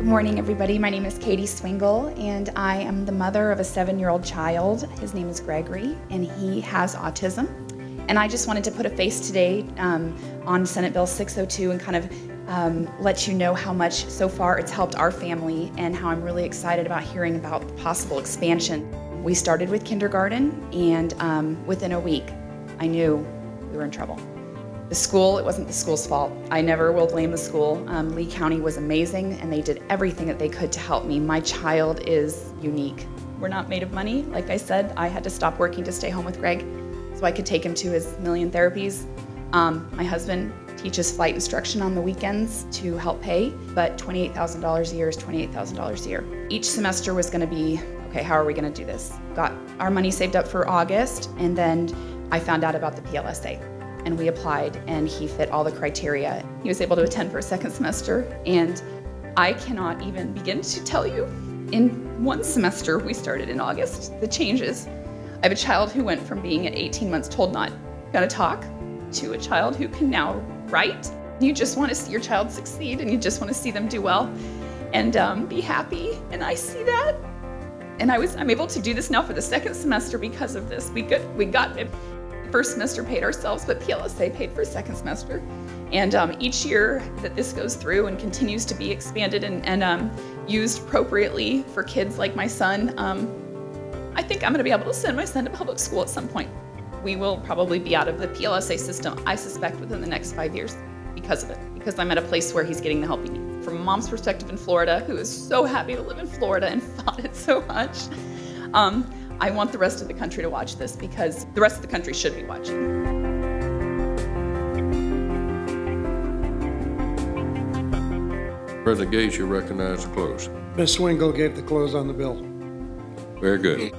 Good morning, everybody. My name is Katie Swingle, and I am the mother of a seven year old child. His name is Gregory, and he has autism. And I just wanted to put a face today um, on Senate Bill 602 and kind of um, let you know how much so far it's helped our family and how I'm really excited about hearing about the possible expansion. We started with kindergarten, and um, within a week, I knew we were in trouble. The school, it wasn't the school's fault. I never will blame the school. Um, Lee County was amazing and they did everything that they could to help me. My child is unique. We're not made of money. Like I said, I had to stop working to stay home with Greg so I could take him to his million therapies. Um, my husband teaches flight instruction on the weekends to help pay, but $28,000 a year is $28,000 a year. Each semester was going to be okay, how are we going to do this? Got our money saved up for August, and then I found out about the PLSA and we applied and he fit all the criteria. He was able to attend for a second semester and I cannot even begin to tell you in one semester we started in August the changes. I have a child who went from being at 18 months told not gonna talk to a child who can now write. You just want to see your child succeed and you just want to see them do well and um, be happy and I see that and I was I'm able to do this now for the second semester because of this. We got we got first semester paid ourselves, but PLSA paid for second semester. And um, each year that this goes through and continues to be expanded and, and um, used appropriately for kids like my son, um, I think I'm going to be able to send my son to public school at some point. We will probably be out of the PLSA system, I suspect, within the next five years because of it, because I'm at a place where he's getting the help he needs. From mom's perspective in Florida, who is so happy to live in Florida and fought it so much, um, I want the rest of the country to watch this because the rest of the country should be watching. President Gates, you recognize the close. Ms. Swingle gave the close on the bill. Very good.